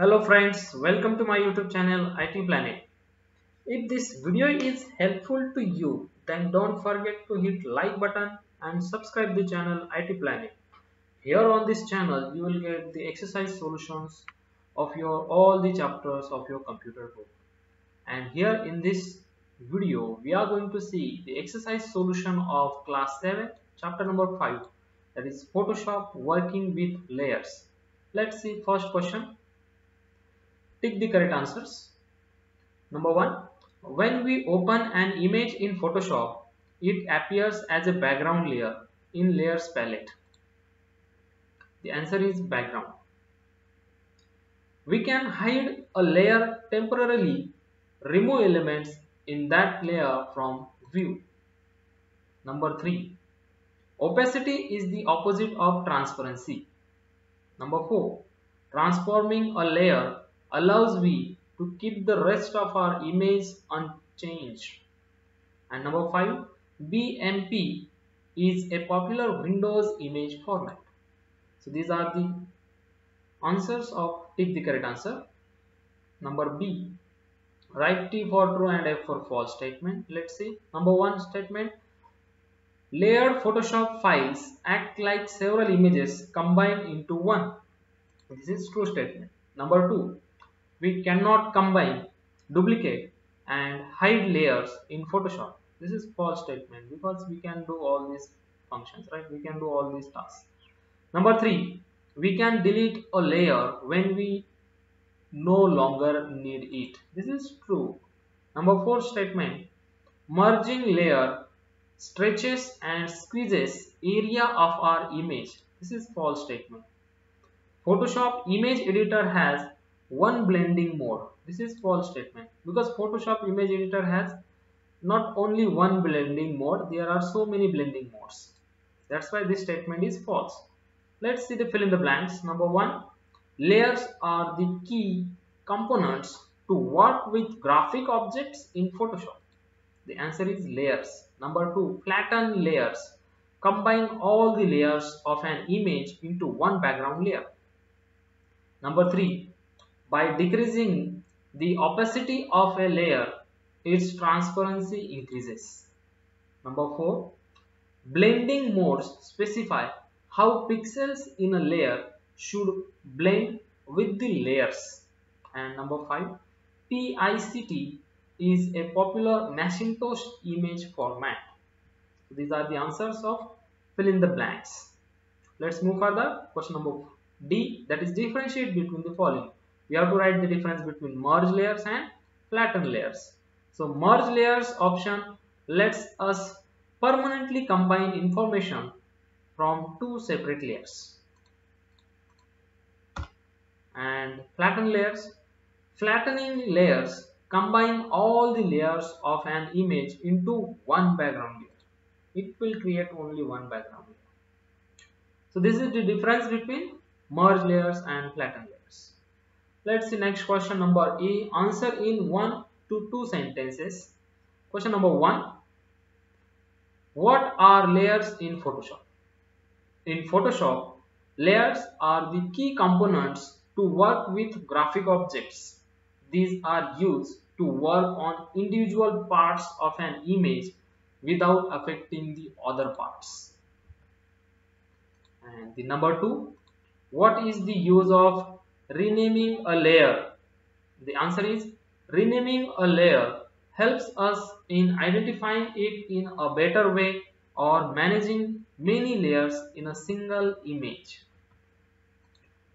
Hello friends, welcome to my YouTube channel IT Planet. If this video is helpful to you, then don't forget to hit like button and subscribe the channel IT Planet. Here on this channel, you will get the exercise solutions of your all the chapters of your computer book. And here in this video, we are going to see the exercise solution of class 7, chapter number 5, that is Photoshop working with layers. Let's see first question Tick the correct answers. Number one, when we open an image in Photoshop, it appears as a background layer in layers palette. The answer is background. We can hide a layer temporarily, remove elements in that layer from view. Number three, opacity is the opposite of transparency. Number four, transforming a layer allows we to keep the rest of our image unchanged. And number 5, BMP is a popular Windows image format. So these are the answers of take the correct answer. Number B, write T for true and F for false statement. Let's see. Number 1 statement, layered Photoshop files act like several images combined into one. This is true statement. Number 2, we cannot combine, duplicate and hide layers in Photoshop. This is false statement because we can do all these functions, right? We can do all these tasks. Number three, we can delete a layer when we no longer need it. This is true. Number four statement, merging layer stretches and squeezes area of our image. This is false statement. Photoshop image editor has one blending mode. This is false statement. Because photoshop image editor has not only one blending mode there are so many blending modes. That's why this statement is false. Let's see the fill in the blanks. Number one layers are the key components to work with graphic objects in photoshop. The answer is layers. Number two flatten layers. Combine all the layers of an image into one background layer. Number three by decreasing the opacity of a layer, its transparency increases. Number 4. Blending modes specify how pixels in a layer should blend with the layers. And number 5. PICT is a popular Macintosh image format. These are the answers of fill in the blanks. Let's move further. Question number D that is differentiate between the following we have to write the difference between merge layers and flatten layers. So merge layers option lets us permanently combine information from two separate layers. And flatten layers, flattening layers combine all the layers of an image into one background layer. It will create only one background layer. So this is the difference between merge layers and flatten layers. Let's see next question number A. Answer in 1 to 2 sentences. Question number 1. What are layers in Photoshop? In Photoshop, layers are the key components to work with graphic objects. These are used to work on individual parts of an image without affecting the other parts. And the number 2. What is the use of renaming a layer? The answer is renaming a layer helps us in identifying it in a better way or managing many layers in a single image.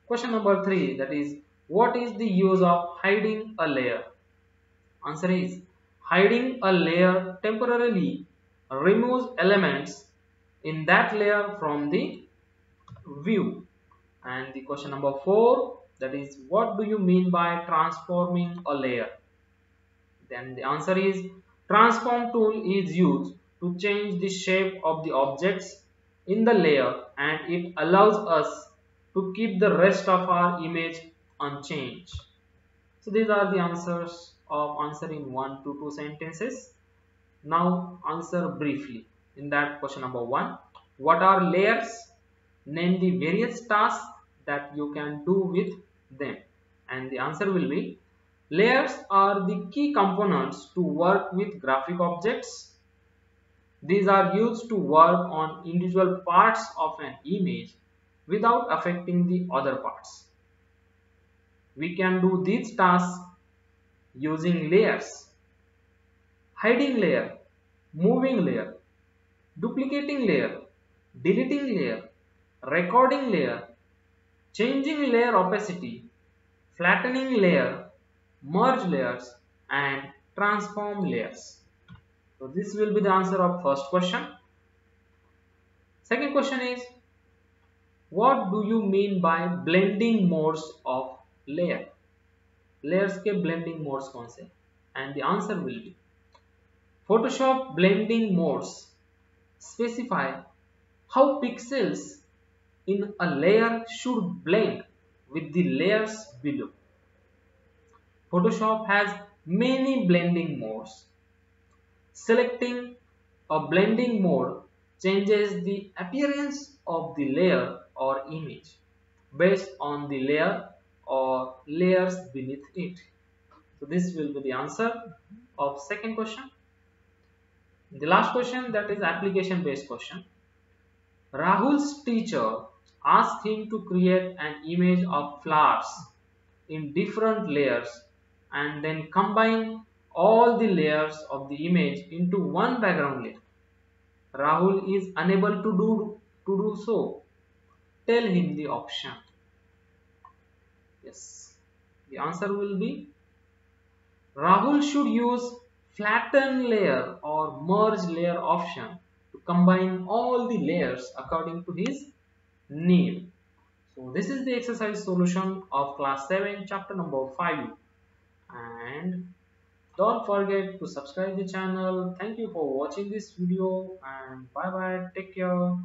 Question number 3 that is what is the use of hiding a layer? Answer is hiding a layer temporarily removes elements in that layer from the view. And the question number 4 that is what do you mean by transforming a layer? Then the answer is transform tool is used to change the shape of the objects in the layer and it allows us to keep the rest of our image unchanged. So these are the answers of answering one to two sentences. Now answer briefly. In that question number one what are layers? Name the various tasks that you can do with them and the answer will be layers are the key components to work with graphic objects. These are used to work on individual parts of an image without affecting the other parts. We can do these tasks using layers. Hiding layer, moving layer, duplicating layer, deleting layer, recording layer, changing layer opacity, flattening layer, merge layers and transform layers. So this will be the answer of first question. Second question is what do you mean by blending modes of layer? Layers के blending modes कौन से? And the answer will be Photoshop blending modes specify how pixels in a layer should blend with the layers below. Photoshop has many blending modes. Selecting a blending mode changes the appearance of the layer or image based on the layer or layers beneath it. So this will be the answer of second question. The last question that is application based question. Rahul's teacher asked him to create an image of flowers in different layers and then combine all the layers of the image into one background layer. Rahul is unable to do, to do so. Tell him the option. Yes, the answer will be Rahul should use flatten layer or merge layer option to combine all the layers according to his need. So this is the exercise solution of class 7 chapter number 5 and don't forget to subscribe the channel. Thank you for watching this video and bye bye take care.